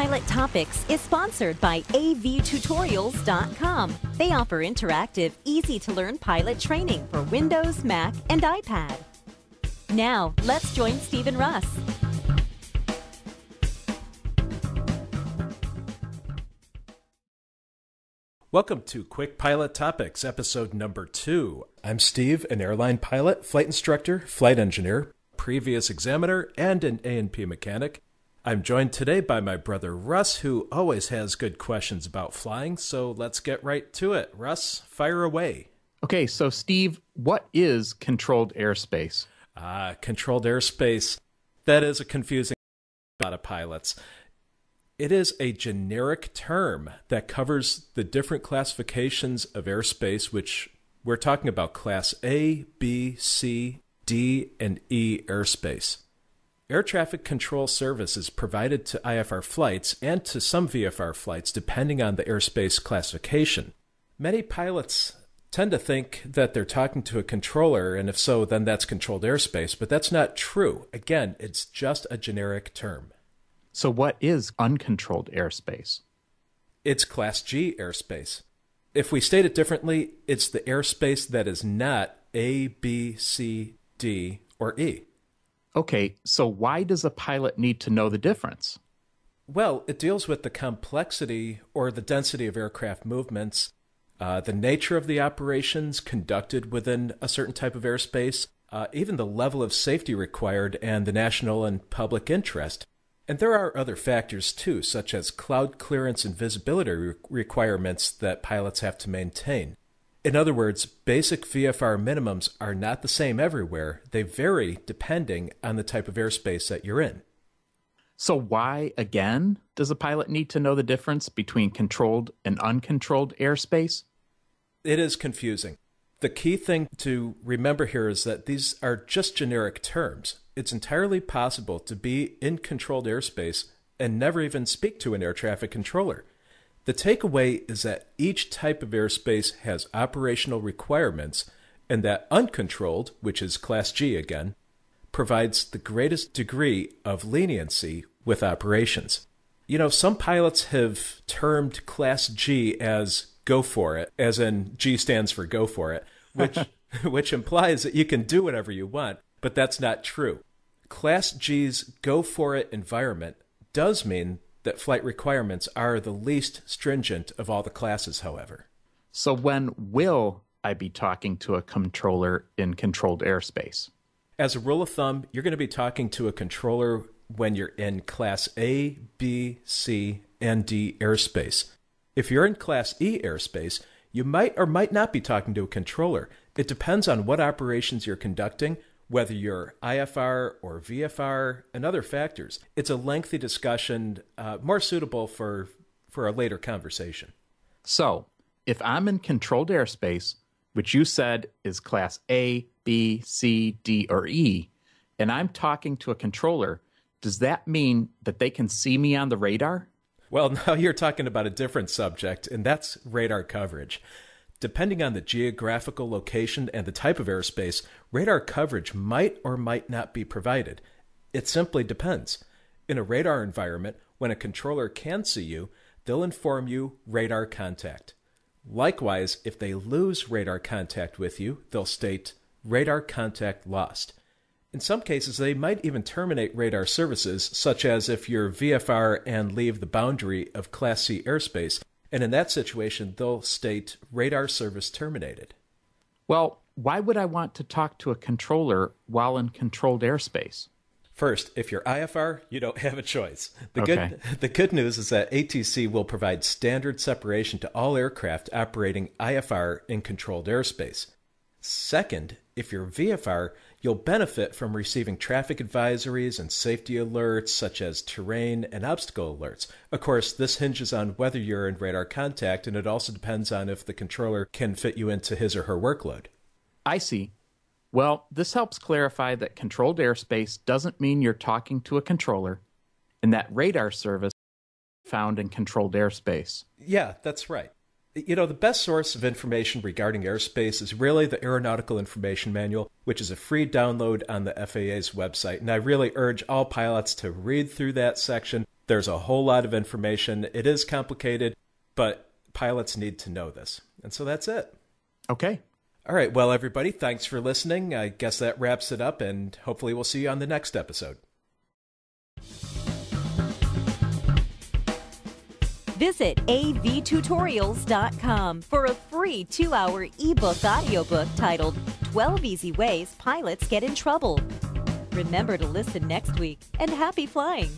Pilot Topics is sponsored by avtutorials.com. They offer interactive, easy to learn pilot training for Windows, Mac, and iPad. Now, let's join Steve and Russ. Welcome to Quick Pilot Topics, episode number two. I'm Steve, an airline pilot, flight instructor, flight engineer, previous examiner, and an A&P mechanic. I'm joined today by my brother Russ, who always has good questions about flying, so let's get right to it. Russ, fire away. Okay, so Steve, what is controlled airspace? Ah, controlled airspace. That is a confusing about of pilots. It is a generic term that covers the different classifications of airspace, which we're talking about class A, B, C, D, and E airspace. Air traffic control service is provided to IFR flights and to some VFR flights depending on the airspace classification. Many pilots tend to think that they're talking to a controller, and if so, then that's controlled airspace, but that's not true. Again, it's just a generic term. So, what is uncontrolled airspace? It's Class G airspace. If we state it differently, it's the airspace that is not A, B, C, D, or E. Okay, so why does a pilot need to know the difference? Well, it deals with the complexity or the density of aircraft movements, uh, the nature of the operations conducted within a certain type of airspace, uh, even the level of safety required, and the national and public interest. And there are other factors too, such as cloud clearance and visibility re- requirements that pilots have to maintain. In other words, basic VFR minimums are not the same everywhere. They vary depending on the type of airspace that you're in. So, why, again, does a pilot need to know the difference between controlled and uncontrolled airspace? It is confusing. The key thing to remember here is that these are just generic terms. It's entirely possible to be in controlled airspace and never even speak to an air traffic controller. The takeaway is that each type of airspace has operational requirements, and that uncontrolled, which is Class G again, provides the greatest degree of leniency with operations. You know, some pilots have termed Class G as go for it, as in G stands for go for it, which which implies that you can do whatever you want, but that's not true. Class G's go for it environment does mean that flight requirements are the least stringent of all the classes, however. So, when will I be talking to a controller in controlled airspace? As a rule of thumb, you're going to be talking to a controller when you're in Class A, B, C, and D airspace. If you're in Class E airspace, you might or might not be talking to a controller. It depends on what operations you're conducting, whether you're IFR or VFR, and other factors. It's a lengthy discussion, uh, more suitable for, for a later conversation. So, if I'm in controlled airspace, which you said is Class A, B, C, D, or E, and I'm talking to a controller, does that mean that they can see me on the radar? Well, now you're talking about a different subject, and that's radar coverage. Depending on the geographical location and the type of airspace, radar coverage might or might not be provided. It simply depends. In a radar environment, when a controller can see you, they'll inform you radar contact. Likewise, if they lose radar contact with you, they'll state radar contact lost. In some cases, they might even terminate radar services, such as if you're VFR and leave the boundary of Class C airspace, and in that situation, they'll state radar service terminated. Well, why would I want to talk to a controller while in controlled airspace? First, if you're IFR, you don't have a choice. The Okay. good the good news is that ATC will provide standard separation to all aircraft operating IFR in controlled airspace. Second, if you're VFR, you'll benefit from receiving traffic advisories and safety alerts such as terrain and obstacle alerts. Of course, this hinges on whether you're in radar contact and it also depends on if the controller can fit you into his or her workload. I see. Well, this helps clarify that controlled airspace doesn't mean you're talking to a controller, and that radar service found in controlled airspace. Yeah, that's right. You know, the best source of information regarding airspace is really the Aeronautical Information Manual, which is a free download on the FAA's website. And I really urge all pilots to read through that section. There's a whole lot of information. It is complicated, but pilots need to know this. And so that's it. Okay. All right. Well, everybody, thanks for listening. I guess that wraps it up, and hopefully, we'll see you on the next episode. Visit avtutorials.com for a free two hour ebook audiobook titled 12 Easy Ways Pilots Get in Trouble. Remember to listen next week and happy flying!